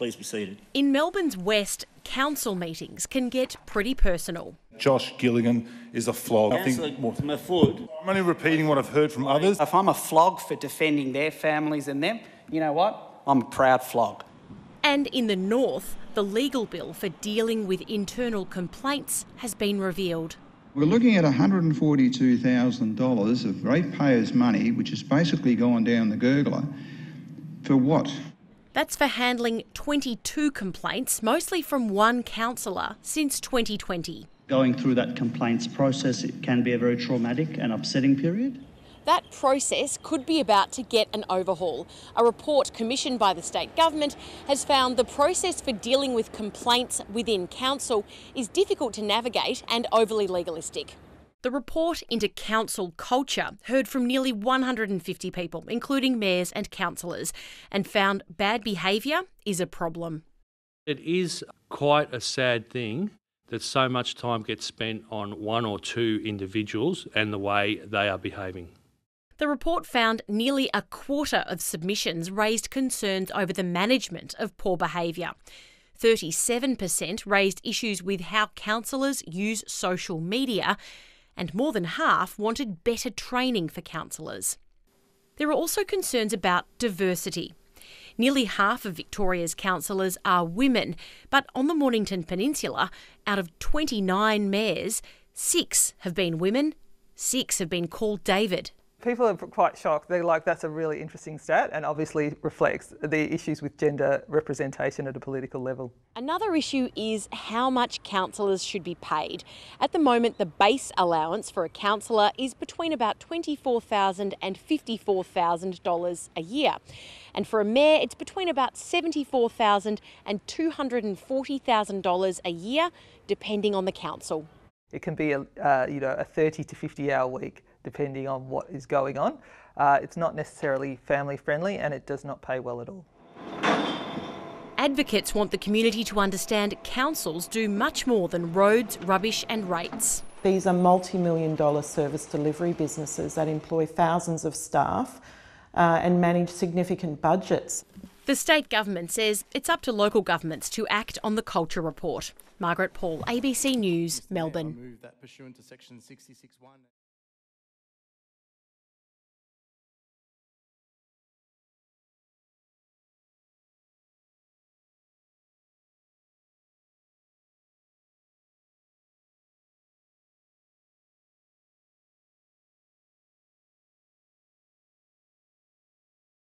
Please be seated. In Melbourne's West, council meetings can get pretty personal. Josh Gilligan is a flog. I Councillor think well, Mahfoud, I'm only repeating what I've heard from others. If I'm a flog for defending their families and them, you know what? I'm a proud flog. And in the North, the legal bill for dealing with internal complaints has been revealed. We're looking at $142,000 of ratepayers' money, which has basically gone down the gurgler. For what? That's for handling 22 complaints, mostly from one councillor, since 2020. Going through that complaints process it can be a very traumatic and upsetting period. That process could be about to get an overhaul. A report commissioned by the state government has found the process for dealing with complaints within council is difficult to navigate and overly legalistic. The report into council culture heard from nearly 150 people, including mayors and councillors, and found bad behaviour is a problem. It is quite a sad thing that so much time gets spent on one or two individuals and the way they are behaving. The report found nearly a quarter of submissions raised concerns over the management of poor behaviour. 37% raised issues with how councillors use social media, and more than half wanted better training for councillors. There are also concerns about diversity. Nearly half of Victoria's councillors are women, but on the Mornington Peninsula, out of 29 mayors, six have been women, six have been called David. People are quite shocked. They're like, that's a really interesting stat and obviously reflects the issues with gender representation at a political level. Another issue is how much councillors should be paid. At the moment, the base allowance for a councillor is between about $24,000 and $54,000 a year. And for a mayor, it's between about $74,000 and $240,000 a year, depending on the council. It can be a, uh, you know, a 30 to 50 hour week depending on what is going on. Uh, it's not necessarily family friendly and it does not pay well at all. Advocates want the community to understand councils do much more than roads, rubbish, and rates. These are multi million dollar service delivery businesses that employ thousands of staff uh, and manage significant budgets. The state government says it's up to local governments to act on the culture report. Margaret Paul, ABC News, Melbourne.